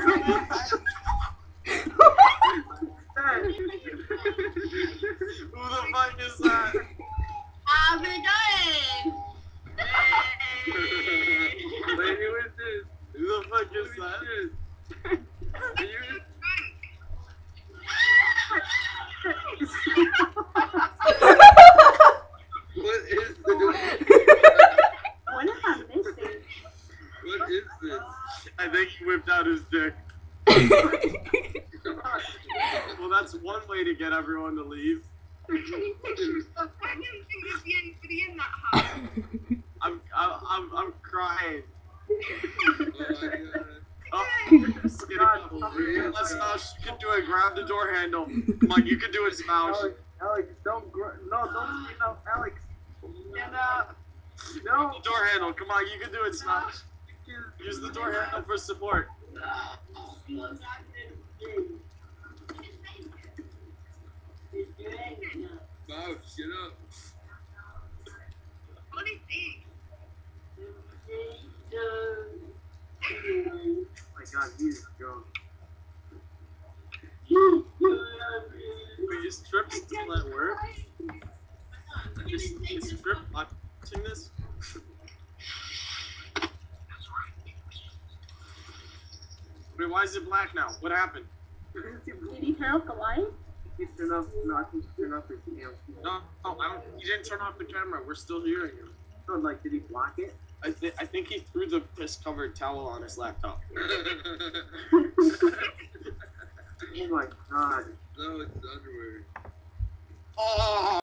Who the fuck is that? How's it going? Wait, who is this? Who the fuck is that? is this? Are you- What is this? What am I missing? What is this? I think he whipped out his dick. Well, that's one way to get everyone to leave. I didn't think there'd be anybody in that house. I'm, I'm, I'm, I'm crying. Oh my god. Oh, just kidding. Let's Smouse. You can do it. Grab the door handle. Come on, you can do it, Smouse. Alex, Alex, don't gr- no, don't stand up, Alex. Stand up. No. The door handle. Come on, you can do it, Smouse. Use the door handle for support. Wow, shut up. What is it? Oh my god, he's drunk. Wait, is Strip still at work? Is, is Strip watching this? Wait, why is it black now? What happened? Did he turn off the light? He's turned off, no, I think he turned off his cam. No, no, I don't. He didn't turn off the camera. We're still hearing him. So, like, did he block it? I think I think he threw the piss-covered towel on his laptop. oh my god. No, it's underwear. Oh!